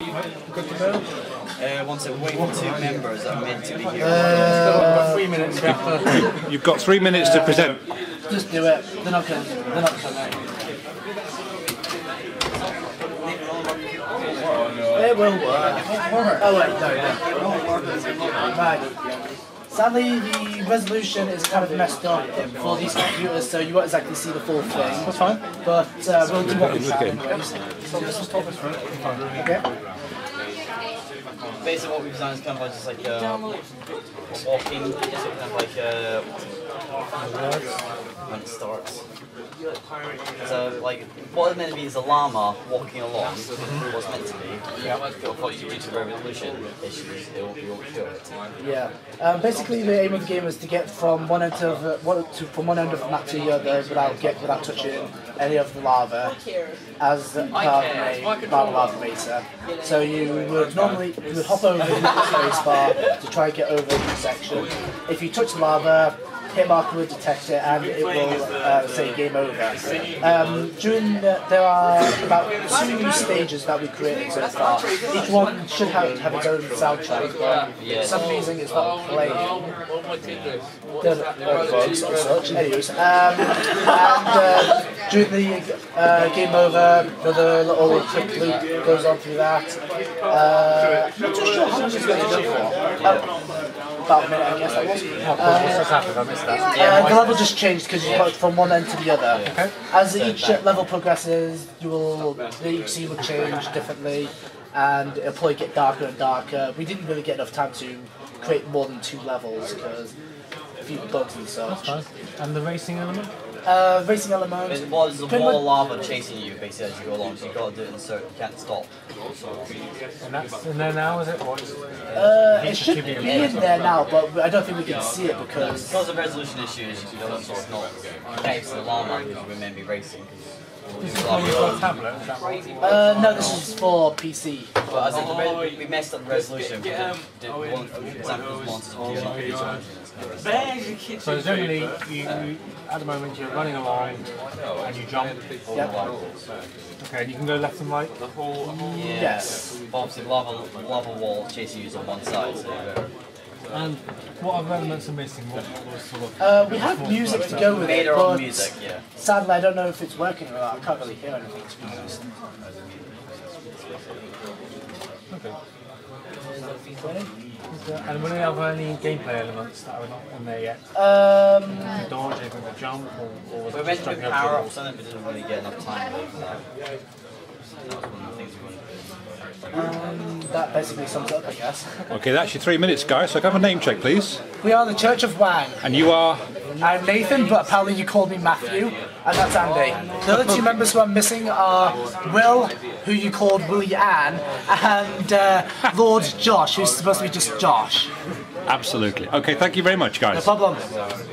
Good to go. Uh, once it wait for two members that are meant to be here. Uh, three minutes. You've got three minutes to present. Just do it. They're not going. They're not coming. It will work. Oh wait, no, no. Right. Sadly, the resolution is kind of messed up for these computers, so you won't exactly see the full thing. That's fine. But uh, we'll do what we can anyways. Okay. Basically, what we've done is kind of like just like uh, a walking, so kind of like uh, when it starts. So, like, what it's meant to be is a llama walking along. What's meant to be. Yeah. Of course, due to revolution issues, it will, it will kill it. Yeah. Um, basically, the aim of the game is to get from one end of uh, one to, from one end of the map to the other without get without touching any of the lava, as part of a lava lava. So you would normally you would hop over the space bar to try and get over the section. If you touch the lava, marker will detect it and it will uh, say game over. Um, during the, there are about two stages that we created so far. Each one should have, have its own soundtrack, but for some reason it's not playing. There's uh, bugs or such. Anyways, um, and uh, during the uh, game over, another little quick loop goes on through that. Uh, I'm not too sure how much it's going to go for. Uh, about a minute, I guess that was. Uh, uh, the level just changed because you got from one end to the other. Okay. As each uh, level progresses, you will the scene will change differently, and it'll probably get darker and darker. We didn't really get enough time to create more than two levels because a few bugs and such. And the racing element? Uh, racing element. It was the pretty wall much- lava chasing you basically as you go along, so you gotta do it in a certain, you can't stop. And that's in there now, is it? Or is Uh, it should be in there now, but I don't think we can see it because. Because of resolution issues, you don't sort of not connect to the llama because we're meant to be racing. this is on your tablet? Is that right? Uh, no, this is for PC. But as in the re- we messed up the resolution because did one example monsters was So generally, you, you, at the moment you're running along and you jump. Yep. Okay, and you can go left and right. Yes. But obviously lava lava wall chasing you on one side, so And what other elements are missing? What, what sort of Uh, we have music to go with made it, but music, yeah. sadly I don't know if it's working or not. I can't really hear anything to be honest. Okay. And were there other any gameplay elements that are not in there yet? Um, The dodge, anything the jump, or, or was We it went just to jumping over power up something but didn't really get enough time that. That was one of the things we wanted to do. um, that basically sums it up, I guess. Okay, that's your three minutes, guys. So can I have a name check, please. We are the Church of Wang. And you are. I'm Nathan, but apparently you called me Matthew, and that's Andy. The other two members who are missing are Will, who you called Willie Ann, and uh, Lord Josh, who's supposed to be just Josh. Absolutely. Okay, thank you very much, guys. No problem.